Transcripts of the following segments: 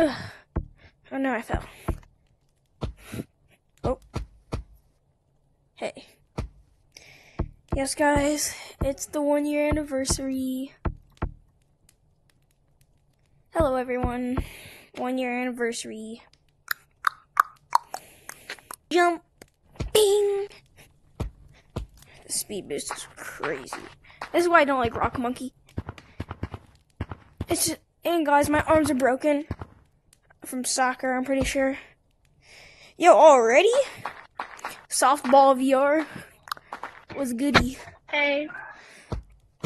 Ugh. Oh no, I fell. Oh. Hey. Yes, guys, it's the one year anniversary. Hello, everyone. One year anniversary. Jump. Bing. The speed boost is crazy. This is why I don't like Rock Monkey. It's just, and guys, my arms are broken from soccer, I'm pretty sure. Yo, already? Softball VR was goody. Hey.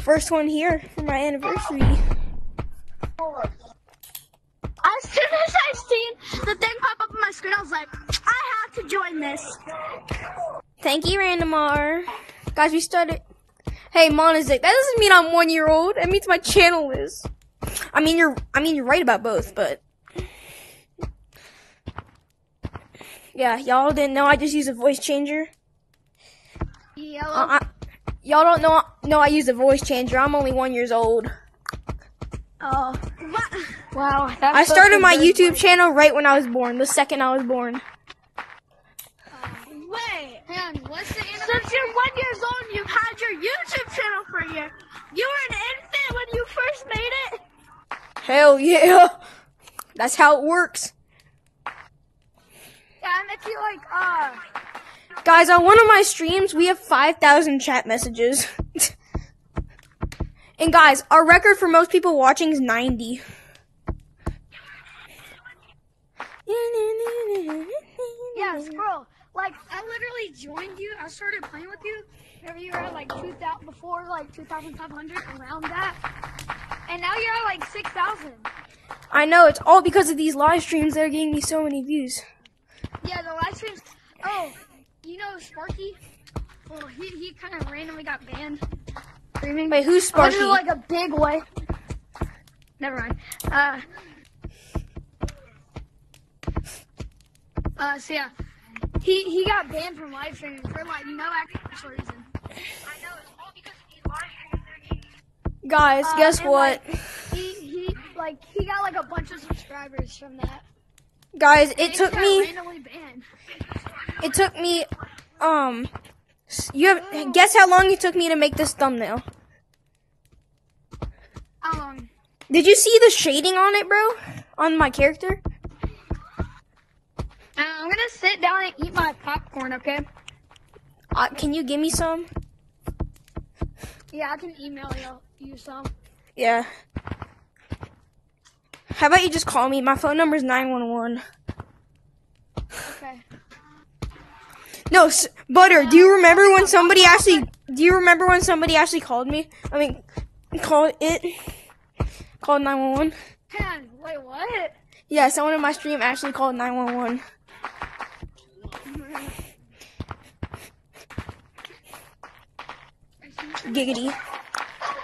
First one here for my anniversary. As soon as I seen the thing pop up on my screen, I was like, I have to join this. Thank you, Randomar. Guys, we started. Hey, Monazic, that doesn't mean I'm one year old. It means my channel is. I mean, you're. I mean, you're right about both, but. Yeah, y'all didn't know I just use a voice changer. Yellow. Uh, I, y'all don't know. No, I use a voice changer. I'm only one years old. oh. What? Wow. That's I started my YouTube one. channel right when I was born. The second I was born. Wait. Man, what's the Since you're one years old, you've had your YouTube channel for a year. You were an infant when you first made it. Hell yeah. That's how it works. Yeah, I met you like, uh, Guys, on one of my streams, we have 5,000 chat messages. and guys, our record for most people watching is 90. yeah, scroll. Like, I literally joined you. I started playing with you. Whenever you were at like 2,000, before like 2,500, around that. And now you're at like 6,000. I know, it's all because of these live streams that are getting me so many views. Yeah, the live streams. Oh, you know Sparky? Well, he, he kind of randomly got banned. Streaming. Wait, who's Sparky? in like a big way. Never mind. Uh. Uh, so yeah. He, he got banned from live streaming for like no actual reason. I know, it's all because he live streamed Guys, Uh, guess what? like, he, he, like, he got like a bunch of subscribers from that. Guys, it took me, it took me, um, you have, guess how long it took me to make this thumbnail? How long? Did you see the shading on it, bro? On my character? Uh, I'm gonna sit down and eat my popcorn, okay? Uh, can you give me some? Yeah, I can email you, you some. Yeah. How about you just call me? My phone number is 911. Okay. No, s- Butter, do you uh, remember when somebody actually, do you remember when somebody actually called me? I mean, called it, called 911? Man, wait, what? Yeah, someone in my stream actually called 911. Giggity. Uh,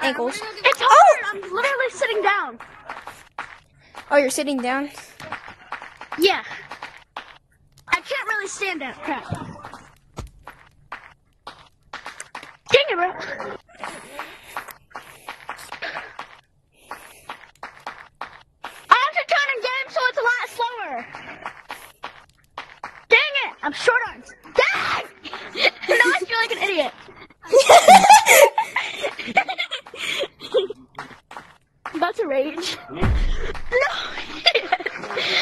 Ankles. It's hard! I'm literally sitting down. Oh, you're sitting down? Yeah. I can't really stand up. Crap. Dang it, bro. I have to turn in game so it's a lot slower. Dang it! I'm short arms. Dang! now I feel like an idiot. That's a rage. No!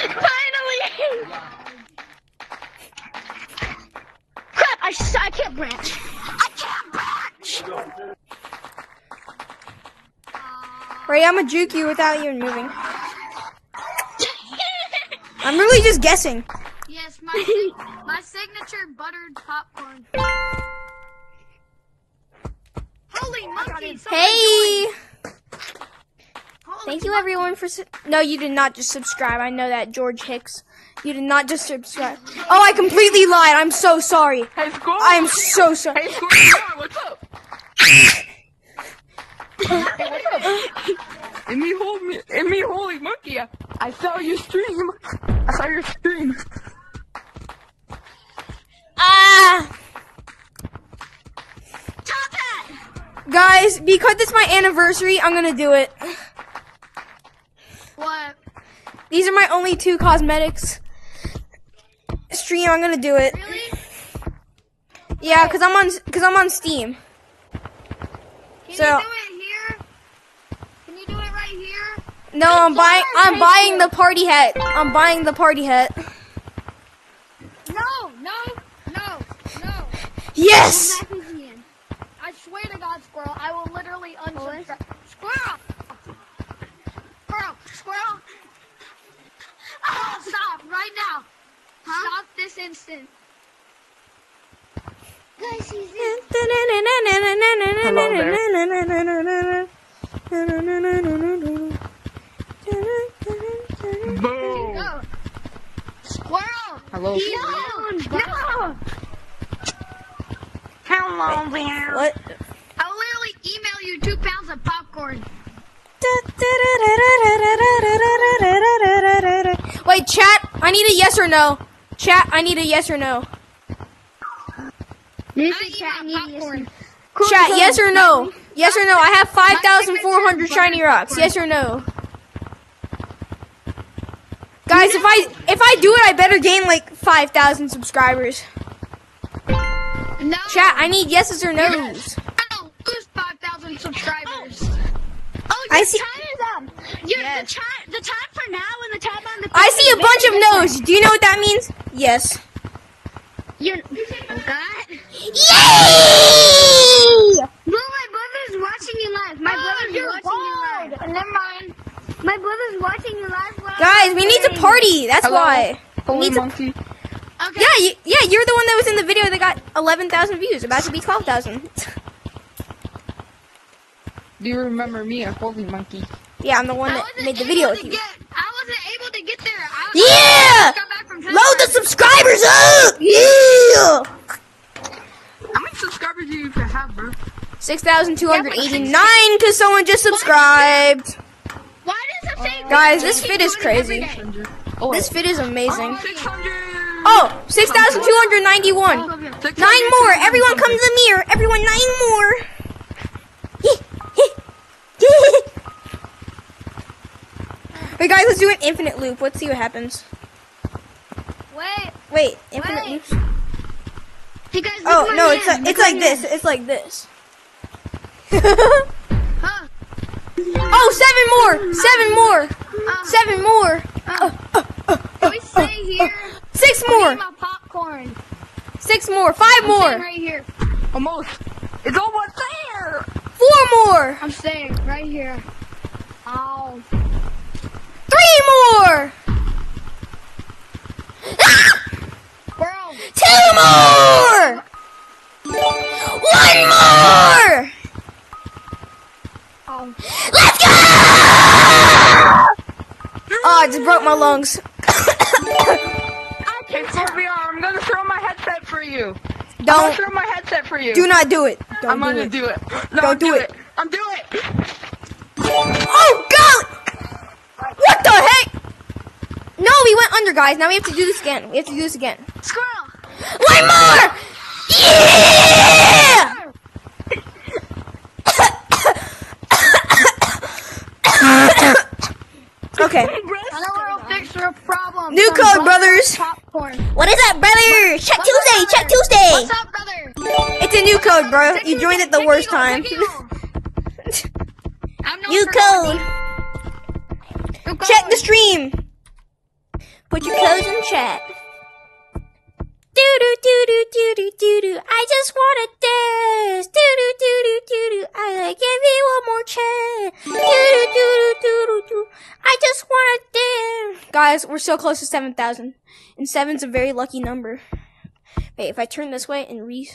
Finally! Crap, I, s- I can't branch. I can't branch! Ray, I'm gonna juke you without even moving. I'm really just guessing. yes, my, sig- my signature buttered popcorn. Holy monkey! Hey! Thank you everyone for No, you did not just subscribe. I know that, George Hicks. You did not just subscribe. Oh, I completely lied. I'm so sorry. Hey, Score! I am so sorry. Hey, Score, Score, what's up? hey, what's up? And me, holy, and me, holy monkey, I, I saw your stream. I saw your stream. Ah! Top hat! Guys, because it's my anniversary, I'm gonna do it. What? These are my only two cosmetics. Stream, I'm gonna do it. Really? Yeah, cause I'm on, cause I'm on Steam. Can So- you do it here? Can you do it right here? No, I'm buying, I'm Thank buying you. the party hat. I'm buying the party hat. No, no, no, no. Yes! I swear to God, Squirrel, I will literally unsubscribe. Squirrel! Squirrel! Squirrel! Oh, stop right now! Stop this instant. Guys, he's in. Boom. Go. Squirrel! Hello. No! No! Hello there. What? I'll literally email you two pounds of popcorn. Wait, chat, I need a yes or no. Chat, I need a yes or no. This is chat popcorn. Chat, yes or no? Yes or no? I have 5,400 shiny rocks. Yes or no? Guys, if I if I do it, I better gain like 5,000 subscribers. No! Chat, I need yeses or nos. I'll lose 5,000 subscribers. Oh, I see- time is up. Yes. the time, the time for now and the time on the. I see a bunch of no's. Do you know what that means? Yes. You're, oh God. Yay! Bro, my brother's watching you live. My oh, brother's you're watching you live. bald. Never mind. My brother's watching you live. Guys, we need to party. That's Hello. why. We Holy need to monkey. Okay. Yeah, you, yeah, you're the one that was in the video that got 11,000 views, about to be 12,000. Do you remember me, a holy monkey? yeah, I'm the one that made the video with you. Get, I wasn't able to get there. I, Yeah! I got back from Load the subscribers up! Yeah! How many subscribers do you have, bro? 6,289 because someone just subscribed. Why does it say? Guys, this fit is Keep doing it every crazy. Oh, This fit is amazing. Oh, 6,291. Nine more. Everyone come to the mirror. Everyone, nine more. Wait, guys, let's do an infinite loop. Let's see what happens. Wait. Wait, infinite Wait. loops? Hey guys, look Oh, at my no, it's like, it's Look at like this. hand. It's like this. Huh? Oh, seven more. Seven more. Uh, seven more. Uh, oh, oh, oh, can we stay here? Six I more. my popcorn. Six more. Five I'm more. right here. Almost. It's almost there. Four more. I'm staying right here. Ow. Three more. Bro. Two more. One more. Oh. Let's go! Oh, I just broke my lungs. Hey, Scorpio, I'm gonna throw my headset for you. I'm gonna Don't. throw my headset for you. Do not do it. Don't I'm do gonna it. do it. No, Don't I'm do it. I'm doing it. Oh God! What the heck? No, we went under, guys. Now we have to do this again. We have to do this again. Squirrel. One more! Yeah! okay. I know where I'll fix your problem. New code, brothers. Popcorn. What is up, brother? Check Tuesday. brother? Check Tuesday. What's up, brother? It's a new code, bro. You joined at the worst time. I'm New code. New code. Check the stream. Put your clothes in chat. Do do do do do do do do. I just wanna dance. Do do do do do do. I like give you one more chance. Do do do do do do. I just wanna dance. Guys, we're so close to seven thousand, and seven's a very lucky number. Wait, if I turn this way and re,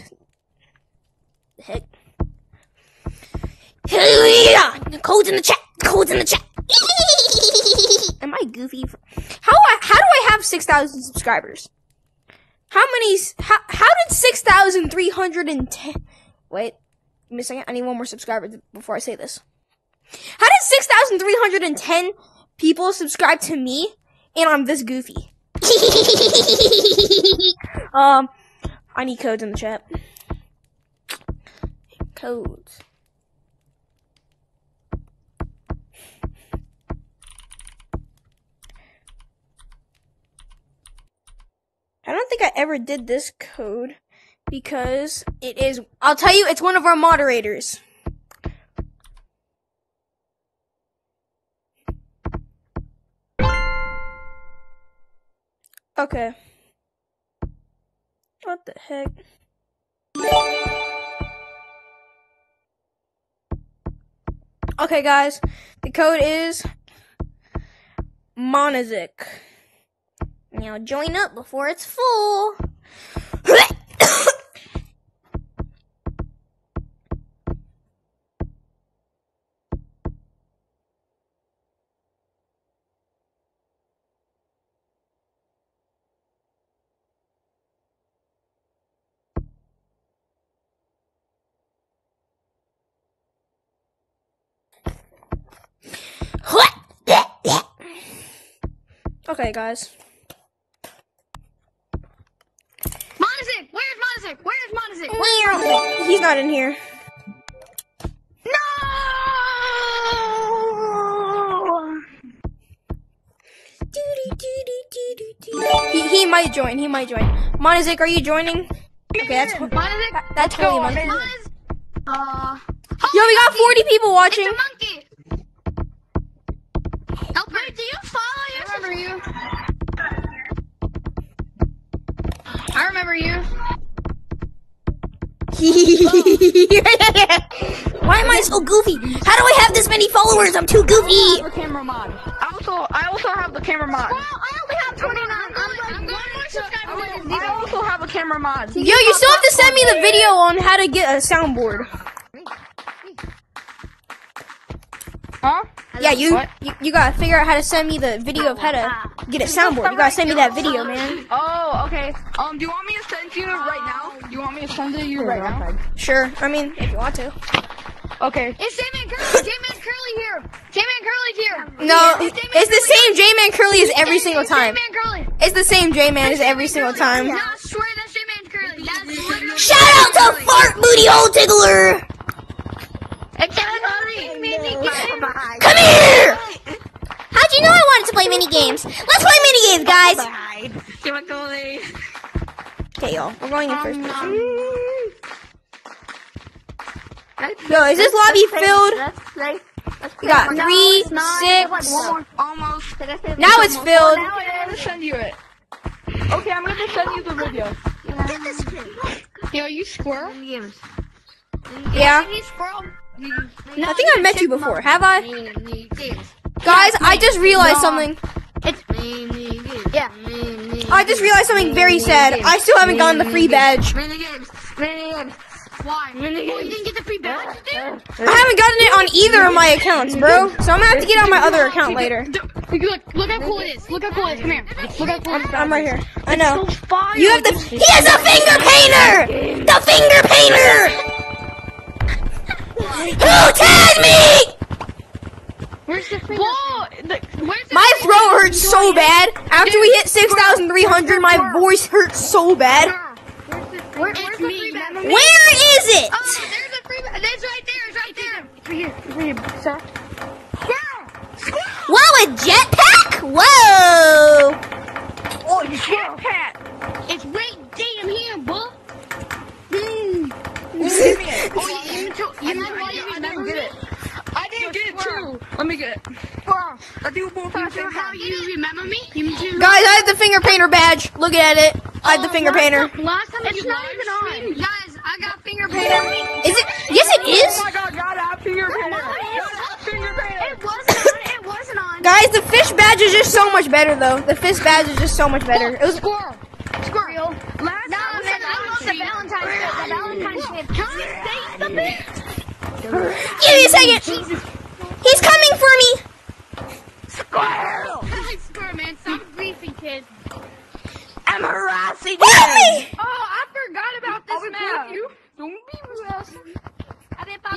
heck. Yeah! Codes in the chat. Codes in the chat. Am I goofy? How how do I have six thousand subscribers? How many? How how did six thousand three hundred and ten? Wait, give me a second. I need one more subscriber before I say this. How did six thousand three hundred and ten people subscribe to me, and I'm this goofy? um, I need codes in the chat. Codes. Think I ever did this code because it is. I'll tell you, it's one of our moderators. Okay. What the heck? Okay, guys. The code is Monazic. Now join up before it's full. okay, guys. Not in here. No! He, he might join. He might join. Monazic, are you joining? Okay, that's Monazic, that's totally. Monaz, uh, Yo, we got 40 people watching. it's a monkey. Help Wait, do you follow your I remember you. I remember you. Why am I so goofy? How do I have this many followers? I'm too goofy. The camera mod. I also, I also have the camera mod. Well, I only have 29. I'm like one more subscriber I also have a camera mod. Yo, you still have to send me the video on how to get a soundboard. Huh? Yeah, you, you you gotta figure out how to send me the video of how to get a soundboard. You gotta send me that video, man. Oh, okay. Um, do you want me to send you right now? Do you want me to send it to you right now? Sure. I mean, if you want to. Okay. It's J-Man Curly. J-Man Curly here. J-Man Curly's here. No, It's it's the same J-Man Curly as every It's- single time. J-Man Curly. It's the same J-Man as every single time. No, I swear that's J-Man Curly. That's literally Shout out to Fart Booty Hole Tickler! Come here! How'd you know I wanted to play mini games? Let's play mini games, guys! Okay, y'all, we're going in first person. Yo, is this lobby filled? We got three, six. Almost. Now it's filled. I'm gonna send you it. Okay, I'm gonna send you the video. Yo, you squirrel? Yeah. He's squirrel. I think I met you before. Have I? Guys, I just realized something. It's Yeah. I just realized something very sad. I still haven't gotten the free badge. Why? Oh, you didn't get the free badge, dude? I haven't gotten it on either of my accounts, bro. So I'm gonna have to get on my other account later. Look, look how cool it is. Look how cool it is. Come here. Look how cool it is. I'm right here. I know. You have the. He has a finger painter. The finger painter. Who tagged me? Where's the free Whoa! The, Where's the My throat hurts so bad. After we hit 6,300, my voice hurts so bad. Where, where's the free badge? Where is it? Oh, there's a free badge. It's right there. It's right there. over here, over here, sir. Whoa, a jetpack? Whoa. Oh, you jetpack! It's right damn here, boy. Give me it. Oh, you, you, too, you know why you I remember didn't get me? it. I didn't get it too. Let me get it. Wow. I do both at the same How you remember me? You too. Guys, I have the finger painter badge. Look at it. I have the finger painter. Last time it's not even on. Guys, I got finger painter. Is it? Yes, it is. Oh is. my god, got a finger painter. No, Got finger painter. It wasn't on. It wasn't on. Guys, the fish badge is just so much better, though. The fish badge is just so much better. It was. Squirrel. Squirrel. Last No, man, I want the Valentine's gift. The Valentine's gift. Can you say something? Give me a second. He's coming for me. Squirrel! Squirrel, man. Stop griefing, kid. I'm harassing Help me! Oh, I forgot about this map. You. Don't be harassing.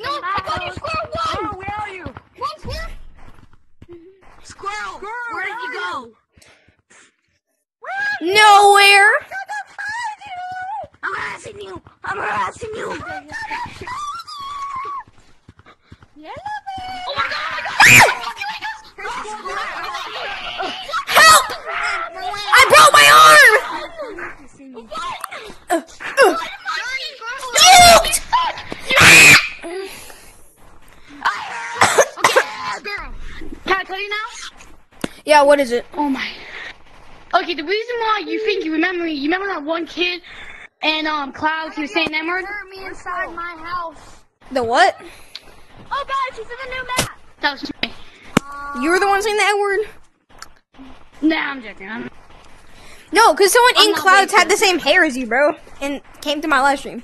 No, come on, you squirrel. Oh, where are you? Whoa, squirrel. Squirrel. Where did you go? Nowhere. I'm harassing you. I'm harassing you. Oh my god, oh my god. Help! I broke my arm. me. Uh, uh. Nuked! Okay, girl. Can I tell you now? Yeah, what is it? Oh my. Okay, the reason why you think you remember me, you remember that one kid and um Clouds who was saying that word? Hurt me inside my house. The what? Oh guys, he's in the new map. That was me. You were the one saying that word? Nah, I'm joking. I'm, No, because someone I'm in clouds had the same hair as you, bro, and came to my live stream.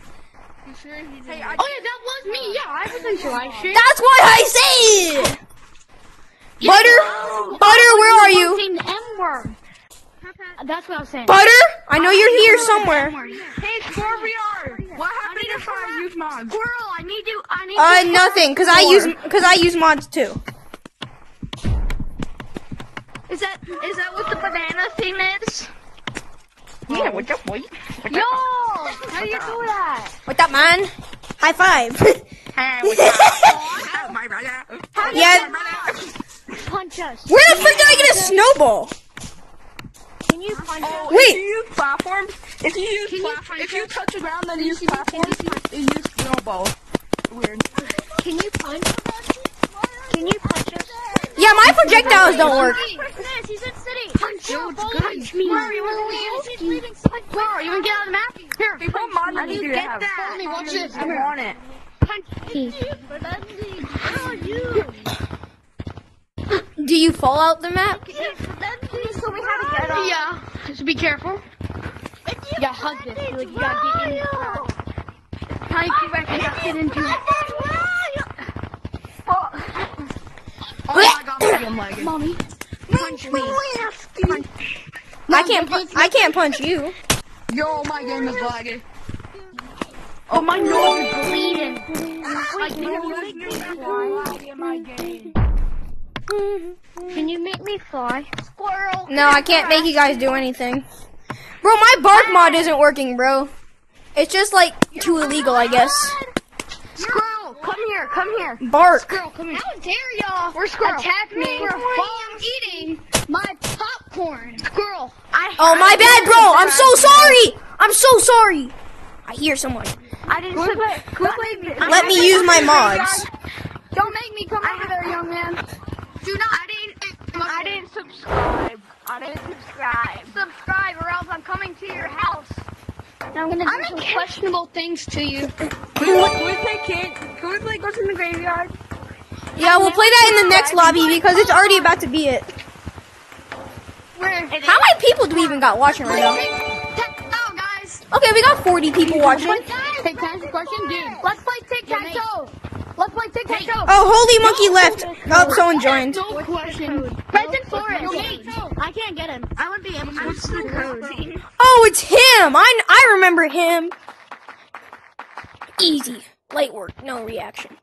Hey, I oh yeah, that was me. Yeah, I was in your live stream. That's what I said! Butter? Butter, where are you? Saying the M word. That's what I was saying. Butter? I know you're here somewhere. Hey, Scorpion! What happened if I use mods? Squirrel, I need you. I need Uh, you. nothing, because I use, because I use mods too. Is that is that what the banana thing is? Yeah, what's up, boy? Yo, how do you do that? What's up, man? High five. Hey, what's up? My brother. yeah, Punch us. where the frick did I get a snowball? Can you punch us? Oh, Wait. If you use platforms, if you use platforms, if you touch the ground and use platforms, you use snowballs. Weird. Can you punch? Can you punch us? Yeah, my projectiles don't work. Person is, he's in city. Punch Dude, you. punch me. Where are you in He's leaving. Punch Where? You wanna get out of the map? Here. Hey, what mod How do do you you get have? that? Tell me, watch this. I want it. Punch me. Oh, you. Do you fall out the map? You show me to get on? Yeah. Just be careful. You gotta hug this. You, like, you gotta get in. How you get back and get into it. Oh, oh my god, I'm lagging. Mommy. Punch me. I can't, pu- I can't punch you. Yo, my game is lagging. Oh, my nose is bleeding. Can you make me fly? Squirrel. No, I can't make you guys do anything. Bro, my bark mod isn't working, bro. It's just like too illegal, I guess. Squirrel, come here, come here. Bark. Girl, come here. How dare y'all Where's Squirrel? attack me Squirrel. while I'm eating my popcorn? Squirrel. I, Oh, my bad, bro. I'm so sorry. I'm so sorry. I hear someone. I didn't. Quit, quit, quit, Let me use my mods. Don't make me come over there, young man. Do not. I didn't. I didn't subscribe. I didn't subscribe. Subscribe, or else I'm coming to your house. I'm gonna do some questionable things to you. Can we, can we play King? Can we play Ghost in the Graveyard? Yeah, we'll play that in the next lobby because it's already about to be it. Where? How many people do we even got watching right now? Oh, guys. Okay, we got 40 people watching. Hey, can I ask you a question? Dude. Let's play tic tac toe. Let's play tic tac toe. Oh, holy monkey left. Oh, someone joined. No question. Present Forest. I can't get him. I would be able to. What's the code? Oh, it's him. I, I remember him. Easy. Light work. No reaction.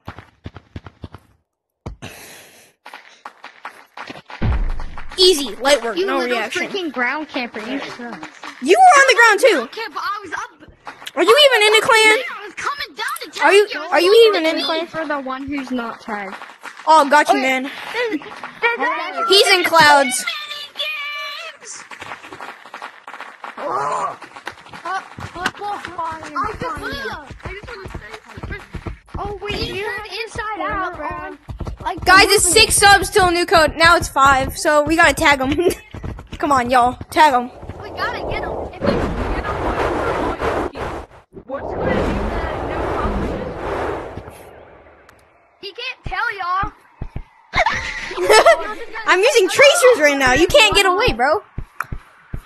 Easy. Light work. You No little reaction. freaking ground camper. You suck. You were on the ground too. Okay, but I was up. Are you even in the clan? I was coming down to Are you are you even in the Me clan? For the one who's not tagged. Oh, got you, man. He's in clouds. Oh wait, you had inside out, bro. Like Guys, it's six subs till new code. Now it's five, so we gotta tag them. Come on, y'all, tag them. we gotta get him. If we get him, What's gonna be the new competition? He can't tell y'all. I'm using tracers right now. You can't get away, bro.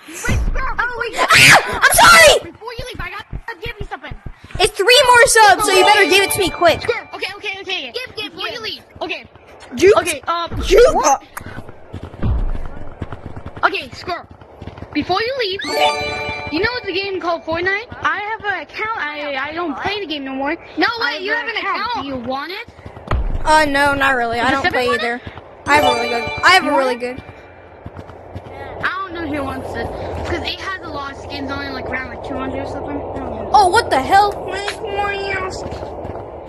Oh, we got. Ah, I'm sorry. Before you leave, I gotta give you something. It's three more subs, so you better give it to me quick. Okay, okay, okay. Give, give, Before you leave. Okay. Juke. Okay, um, Juke. Uh, okay, Squirrel. Before you leave, okay. You know it's a game called Fortnite? I have an account. I I don't play the game no more. No, wait, you have an account. Do you want it? Uh, no, not really. I Is it don't play either. I have a really good. I have a really good. I don't know who wants it. Because it has a lot of skins on it, like around like 200 or something. I. Oh, what the hell?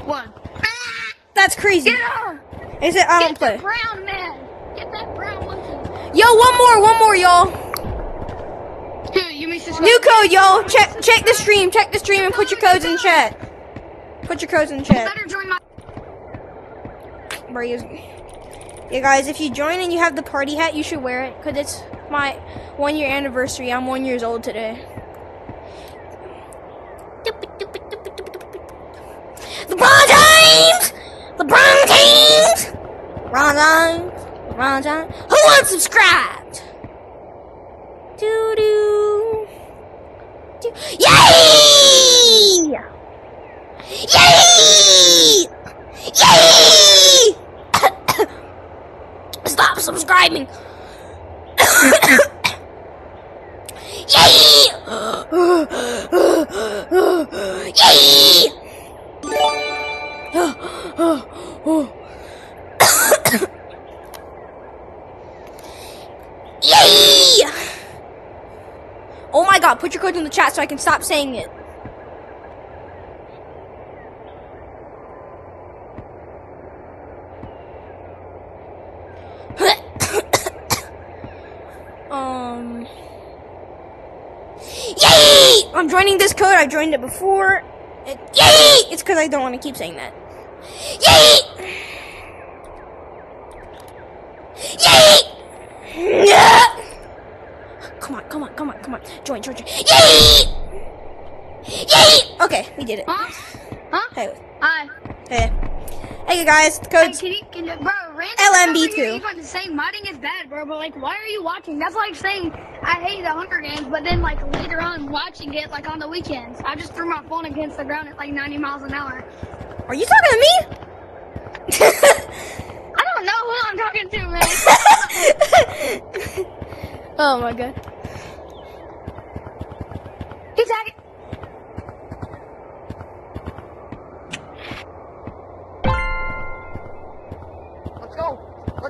What? That's crazy. Is it? I don't Get play. the brown man. Get that brown monkey. Yo, one more, one more, y'all. Who, you may subscribe. New code, y'all. Check check the stream. Check the stream and put your codes in chat. Put your codes in chat. You- Yeah, guys, if you join and you have the party hat, you should wear it because it's my one year anniversary. I'm one years old today. LeBron James! LeBron James! LeBron James! LeBron James! Who unsubscribed? Doo doo. Doo- Yay! Yay! Yay! Stop subscribing. Yay! Yay! Yay! Oh my god, put your code in the chat so I can stop saying it. um. Yay! I'm joining this code. I joined it before. It, yay! It's because I don't want to keep saying that. Yay! Yay! Yeah! Come on, come on, come on, come on. Join, join, join. Yay! Yay! Okay, we did it. Huh? Huh? Hey, Hi. hey. Hey guys, the Hey, code's can you, can bro, random LMB2. stuff Even saying modding is bad, bro. But like, why are you watching? That's like saying I hate the Hunger Games, but then like later on watching it like on the weekends. I just threw my phone against the ground at like 90 miles an hour. Are you talking to me? I don't know who I'm talking to, man. oh my god. He's hacking.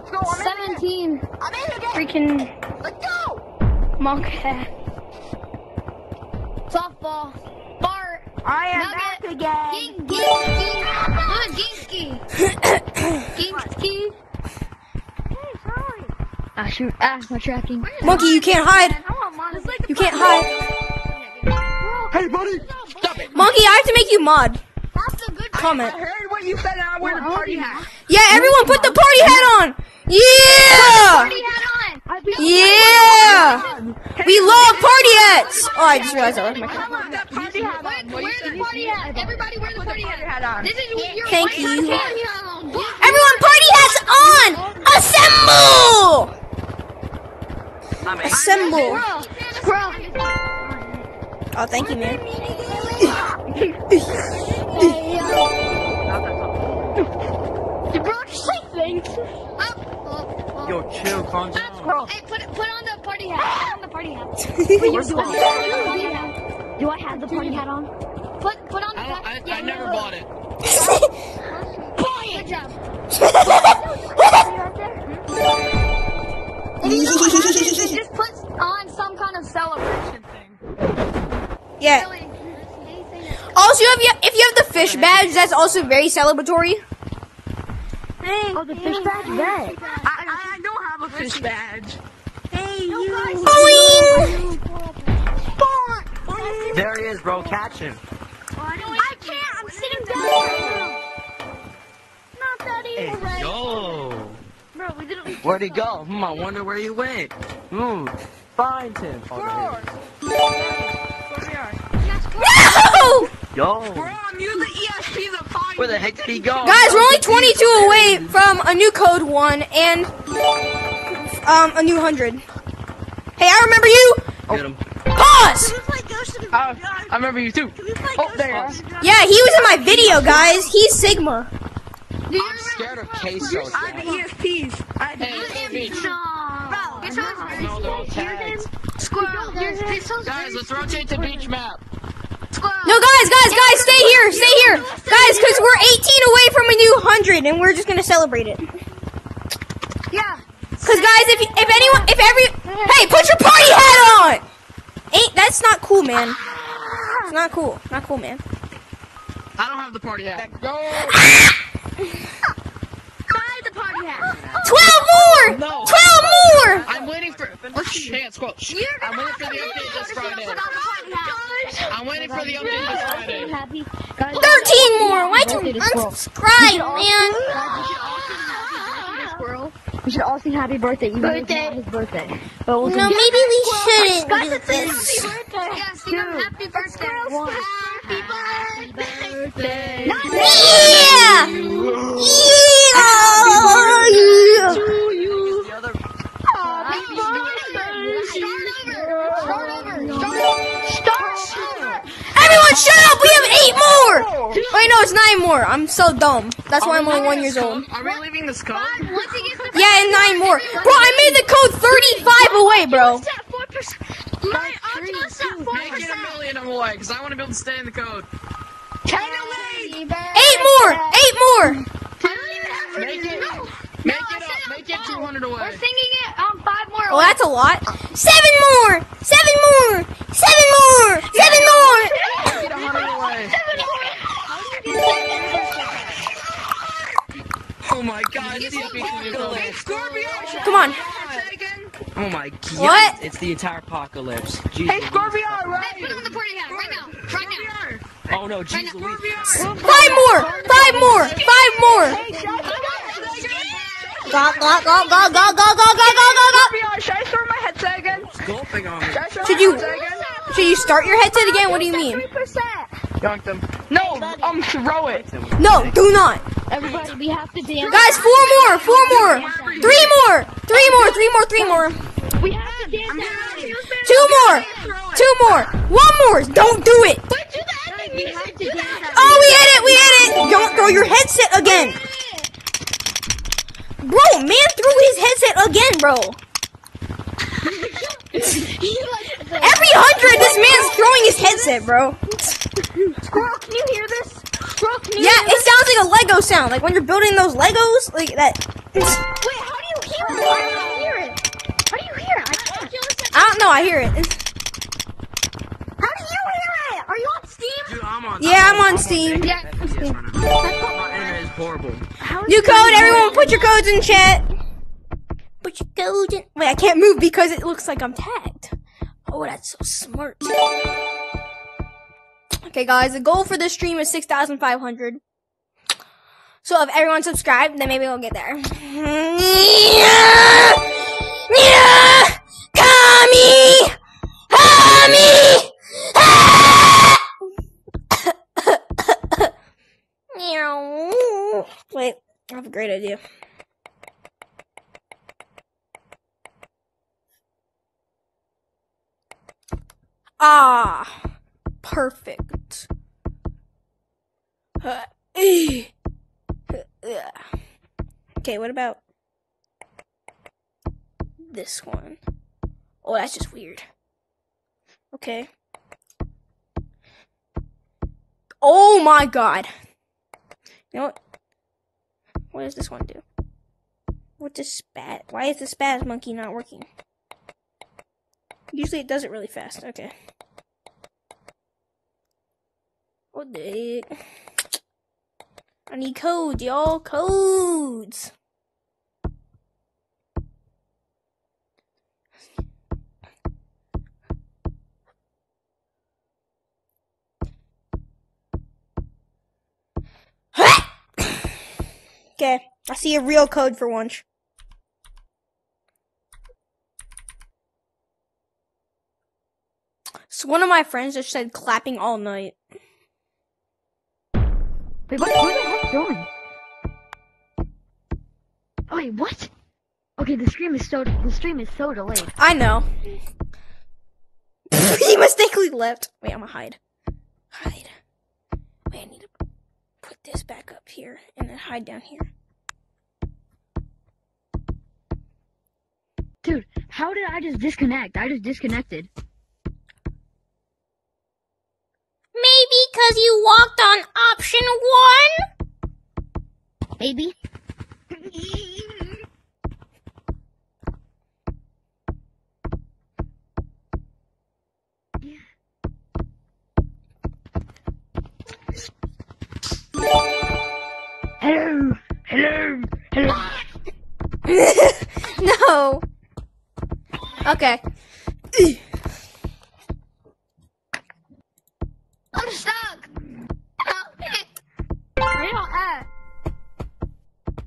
17. here. I'm in again. Freaking Let's go. monkey. Softball. Bart. I am Nugget. back again. Ging, Ginsky. Ginsky. Ah, shoot. Ah, my tracking. Monkey, you can't hide. I want mine. It's like You can't hide. Hey, buddy. Stop it. Monkey, I have to make you mod. That's the good Comment. I heard what you said. and I wear the party hat. Yeah, everyone put the party hat on. Yeah! party hat on. Yeah! We love party hats. Oh, I just realized I left my Come on. That party hat on. Wear, wear the party hat. Everybody wear the party Party hat. hat on. This is your Thank you. party hat on. Everyone, party hats on! Assemble! Assemble. Oh, thank you, man. bro, just say Yo, chill, calm down. Bro, hey, put put on the party hat. Ah! Put on the party hat. Where's the Do I have the party hat on? Put put on the I, don't, I, yeah, I never no. bought it. Good job. Just put on some kind of celebration thing. yeah. Really, anything that- Also, if you if you have the fish badge, that's also very celebratory. Oh, the fish badge? Red. I, I, I don't have a fish badge. Hey, you. Boing! There he is, bro. Catch him. I can't. I'm sitting down. Not that Hey, evil, Red. yo. Bro, we didn't. Where'd he go? Hmm, I wonder where he went. Hmm. Find him. Oh, there he is. Bro, Yo. I'm using ESP to find Where the heck did he go? Guys, we're only 22 away from a new code one and um a new hundred. Hey, I remember you. Get him. Pause. Uh, I remember you too. Oh, there you are. Yeah, he was in my video, guys. He's Sigma. I'm scared of queso. I have the ESPs. I have the Hey, beach. Bro, it's No, they're tags. Squirrel. Here's pesos. Guys, let's rotate the beach map. Squirrel. No, guys, guys, guys, stay here, stay here, guys, because we're 18 away from a new hundred, and we're just gonna celebrate it. Yeah. Cause guys, if if anyone, if every, hey, put your party hat on. Ain't that's not cool, man. It's not cool, not cool, man. I don't have the party hat. Go. Buy the party hat. Twelve more, No. Twelve more. I'm I'm waiting for. Let's hang on. I'm waiting for the update this Friday. I'm waiting for the update this Friday. 13 more! Why'd you Birthday to Squirrel. unsubscribe, man? We should all sing happy birthday, even though it's not his birthday. But we'll No, maybe we shouldn't do this. Yeah, sing him happy birthday. Happy birthday. Yeah! Yeah! It's nine more. I'm so dumb. That's why I'm only one years old. Are we leaving this code? Once he gets the Yeah, and nine more. Bro, I made the code 35 away, bro. at four percent. My Oculus at 4. Make it a percent. million away, because I want to be able to stay in the code. Eight more! Eight more! Make it, make it up, make it 200 away. We're singing it on five more. Oh, that's a lot. Seven more! Seven more! Seven more! Seven more! Make it 100 away. Oh my god, it's the apocalypse. Scorpio! Come on. Oh my god. What? It's the entire apocalypse. Jeez Hey, Louise. Scorpio, Hey, right? put on the party hat right now. Right now. Oh no, jeez Louise. Five more! Five more! Five more! Go, go, go, go, go, go, go, go, go, go, go! Scorpio, should I start my headset again? Gulping on me. Should I start my you- headset again? Should you start your headset again? What do you mean? Dunk them. No, um, throw it. No, do not. Everybody, we have to dance. Guys, four more, four more, three more, three more, three more, three more, we have to dance. two more, two more, one more. Don't do it. We have to dance. Oh, we hit it, we hit it. Don't throw your headset again. Bro, man threw his headset again, bro. Every hundred, this man's throwing his headset, bro. Squirrel, can you hear this? Squirrel, can you Yeah, hear it sounds like a Lego sound, like when you're building those Legos, like that. Wait, how do you hear it? How do you hear it? How do you hear it? I can't. I don't know, I hear it. How do you hear it? Are you on Steam? Dude, I'm on. Yeah, I'm on Steam. Yeah. My internet is horrible. New code, everyone put your codes in chat. Put your codes in. Wait, I can't move because it looks like I'm tagged. Oh, that's so smart. Okay, guys, the goal for this stream is 6,500. So if everyone subscribed, then maybe we'll get there. Yeah! Yeah! Kami! Kami! Wait, I have a great idea. Ah, perfect. Okay, what about this one? Oh, that's just weird. Okay. Oh my god. You know what? What does this one do? What does spaz? Why is the spaz monkey not working? Usually it does it really fast. Okay. What the heck? I need codes, y'all. Codes. Okay, I see a real code for once. So one of my friends just said clapping all night. Wait, what? Where the heck going? Oh, wait, what? Okay, the stream is so the stream is so delayed. I know. he mistakenly left. Wait, I'm gonna hide. Hide. Wait, I need to put this back up here and then hide down here. Dude, how did I just disconnect? I just disconnected. Maybe because you walked on option one? Maybe. Hello, hello, hello. no. Okay. I'm stuck. Help me. Where y'all at?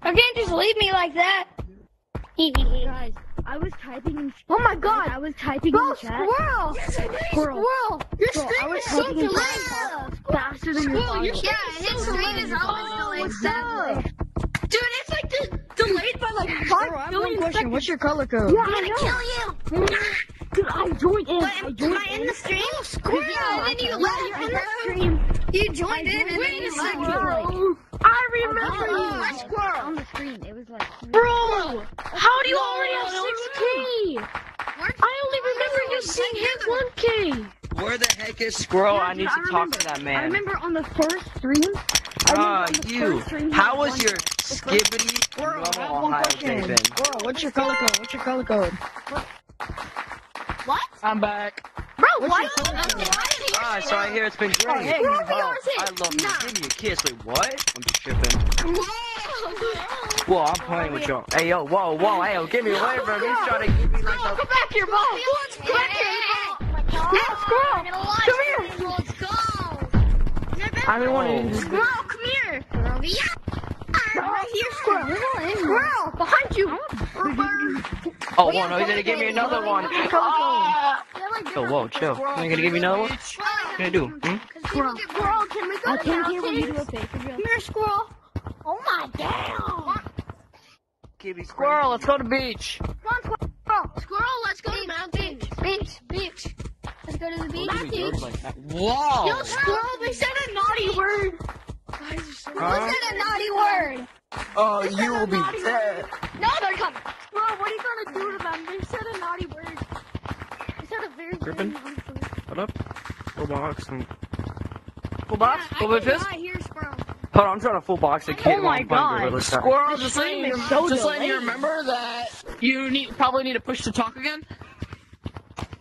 I can't just leave me like that. Guys, I was typing in. Oh my god. I was typing Bro, in the chat. squirrel! Squirrel. Squirrel! Your Bro, I stream was is so typing in delayed! faster than your Squirrel, volume. your yeah, his stream is always oh, delayed. Exactly. Dude, it's like the, delayed by like Bro, I have one billion question. seconds. What's your color code? I'm gonna kill you! Hmm. Dude, I joined in. But I am, joined am I in the stream? Squirrel. Yeah, and then you Yeah, left. you're in the stream. You joined in and then you left. Squirrel. I remember Oh, you. I Squirrel. On the screen, it was like. Bro, how do you already have 6k? I only remember you seeing hit 1k. Where the heck is Squirrel? I need I to talk remember- to that man. I man. remember on the first stream. I remember Ah, on the you. first stream, How was your one- skibbity Squirrel, I have one Ohio question. Squirrel, what's your color code? What's your color code? I'm back. Bro, What's why? your color code? Ah, so I hear it's been great. hey, Oh, yours I love you. not. Give me a kiss. Wait, what? I'm just tripping. Whoa, I'm playing with y'all. Hey, yo, whoa, whoa, hey, yo, give me away from He's trying to give me like a... Come back here, ball. Let's go back here. Yeah, squirrel. Come here. Let's go. I didn't want Oh. to. Squirrel, come here. Yeah. Right here, squirrel. Squirrel, behind you. Oh, whoa, no, he's gonna give me another one. Ah! Oh, whoa, chill. You gonna give me another one? What you gonna do? Hmm? Squirrel, squirrel, can we go I to can't hear when you do a mountains? Come here, squirrel. Oh my damn. Give Squirrel, let's go to the beach. Come on, squirrel. Squirrel, let's go to mountains. Beach, beach. Let's go to the beach. Whoa! Yo, squirrel, they said a naughty word. Squirrel Huh? said a naughty word. Oh, you will be dead. No, they're coming. Squirrel, what are you gonna do to them? They said a naughty word. They said a very, very Griffin? naughty word. What up? Full box and... Full box? Yeah, Full I bit fist? hear squirrel. Hold on, I'm trying to full box a oh kid. Oh my while I'm playing God. Gorilla Tag. Squirrel, just letting stream you, is so just letting you remember that you need probably need to push to talk again.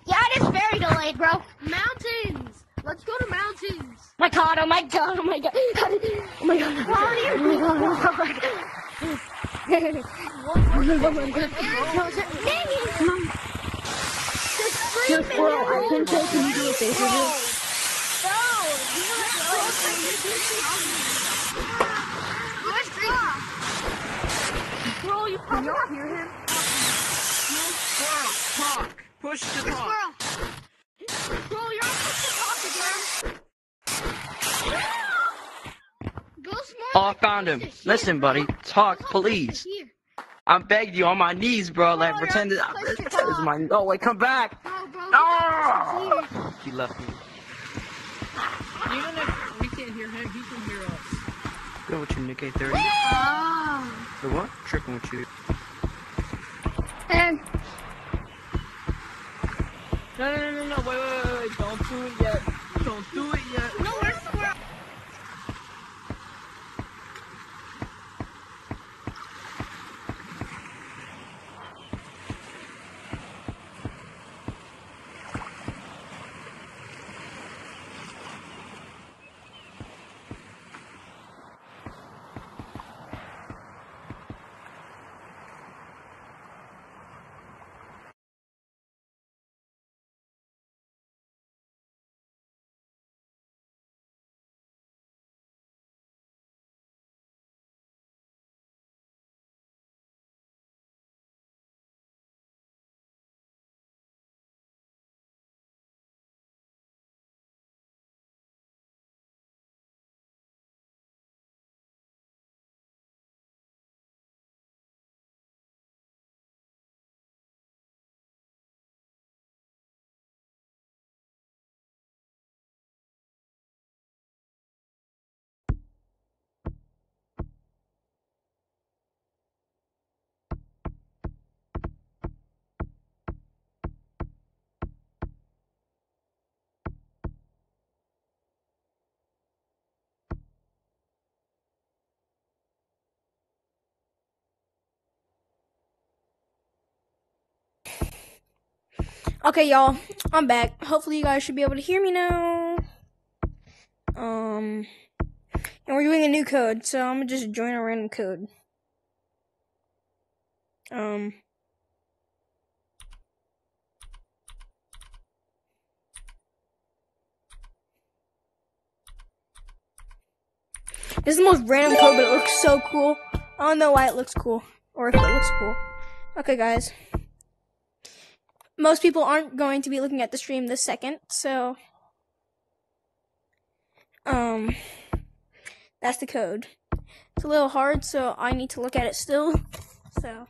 Yeah, it is very delayed, bro. Mountains. Let's go to mountains. my god, oh my god, oh my god. Oh my god. Oh my god. Oh my god. Yo, squirrel, I can say, can you do a face reveal? Squirrel, you probably don't hear him. Squirrel, talk. Push to talk. Squirrel, you're not supposed to talk again. Go smart. Oh, I found him. Listen, buddy. Talk, please. Here. I begged you on my knees, bro. Like, Oh, pretend you're that. supposed Pretend this is my. Oh, wait, come back. No, bro. No! He left me. Even if we can't hear him, he can hear us. Go with you, Nick 830. Ah. The what? Tripping with you. And No, no, no, no, no, wait, wait, wait, wait, don't do it yet. Don't do it yet. no, where's Okay, y'all, I'm back. Hopefully, you guys should be able to hear me now. Um, and we're doing a new code, so I'm gonna just join a random code. Um, this is the most random code, but it looks so cool. I don't know why it looks cool, or if it looks cool. Okay, guys. Most people aren't going to be looking at the stream this second, so um, that's the code. It's a little hard, so I need to look at it still. So.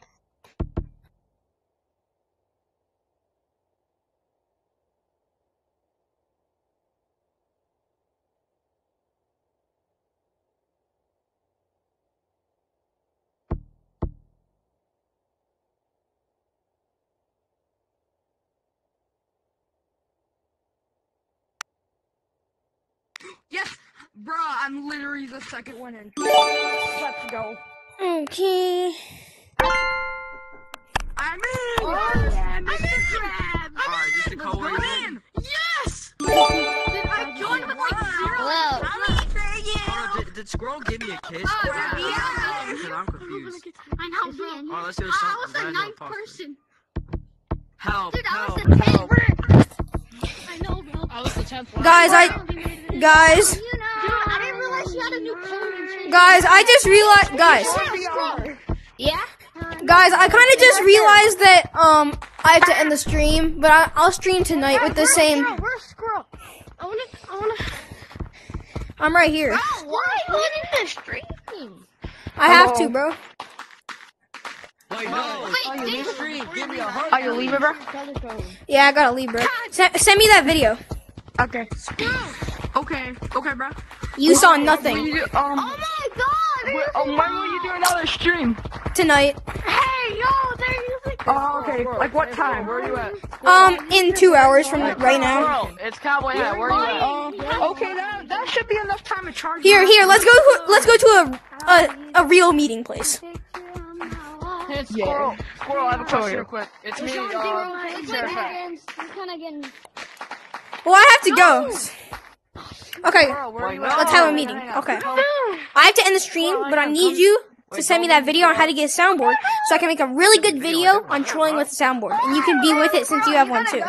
Bro. I'm literally the second one in. Let's go. Okay. I'm in. Oh, I'm in. Alright, this is the code word I'm in. Yes. Did I joined with like zero. Hello. Oh, did, did Squirrel give me a kiss? Oh, Yeah. Oh, yeah. I'm confused. I know, man. Alright, oh, let's do I was the ninth possible. person. Help, Dude, I help, was the help. tenth. I know, bro. I was the tenth one. Guys, I guys, You know, I didn't realize you had a new code guys, I just realized, guys, Yeah? guys, I kind of just realized that um I have to end the stream, but I, I'll stream tonight with the same. Where's Squirrel? I wanna, I wanna. I'm right here. Why? What in the stream? I have to, bro. Wait, no. Wait, stream, give me a heart. Are you leaving, bro? Yeah, I gotta leave, bro. Se- send me that video. Okay. Okay. Okay, bro. You saw nothing you, um, Oh my god! wh- um, when will you do another stream? tonight. Hey, yo, there you like. Oh, okay. Like what time? Where are you at? Um, in two hours from right now. Bro, it's Cowboy Hat. Where are you at? Um, okay, that, that should be enough time to charge. Here, here, let's go. To, let's go to a a, a real meeting place. It's Squirrel. Squirrel, I have a question real quick. It's me, uh, It's Sarah like Fat. again, you're kind of getting. Well, I have to go. Okay, Squirrel, where are you Wait, at? let's have a meeting. Okay. I have to end the stream, but I need you to send me that video on how to get a soundboard so I can make a really good video on trolling with a soundboard. And you can be with it since you have one too.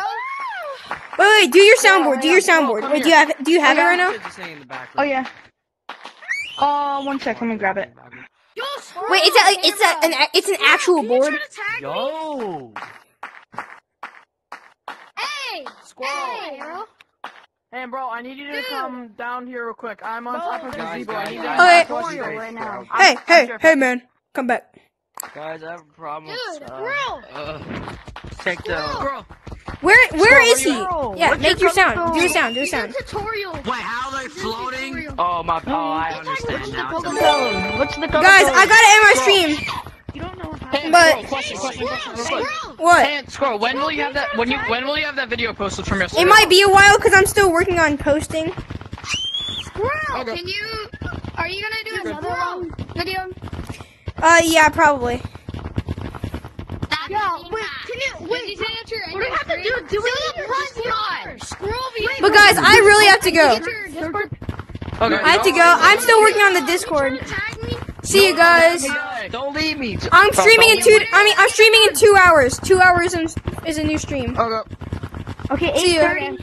Wait, wait, do your soundboard. Do your soundboard. Wait, do you have do you have it right now? Just saying in the back Oh yeah. Uh, one sec. Let me grab it. Yo, Squirrel! Wait, it's a, it's a, an it's an actual board. Yo. Hey! Squirrel. Hey, bro. I need you to come down here real quick. I'm on top of the Guys, gazebo. I need guys, to Okay. tutorial right now. Hey, hey, hey, man, come back. Guys, I have a problem. Dude, with, uh, Squirrel. Uh, check the. Bro, Where where is he? Squirrel, Yeah, what's make your your sound. coming Do a sound. Do a sound. tutorial. Wait, how are they floating? Tutorial. Oh my. Oh, I understand now. what's the code? What's the? Guys, I gotta end my stream. You don't know how. But- Squirrel, question, question, question, real What? Hey, Squirrel, when will you have that? When you when will you have that video posted from yesterday? It might be a while because I'm still working on posting. Squirrel! Okay. Can you. Are you gonna do another long video? Uh, yeah, probably. Yeah, wait, can you. Wait, what do we have to do? Do we need to Squirrel. But guys, I really have to go. Get your Discord. Okay. I have to go. I'm still working on the Discord. Tag me. See you guys. Don't leave me. I'm streaming in two. I mean, I'm streaming in two hours. Two hours in, is a new stream. Okay. Okay, See you.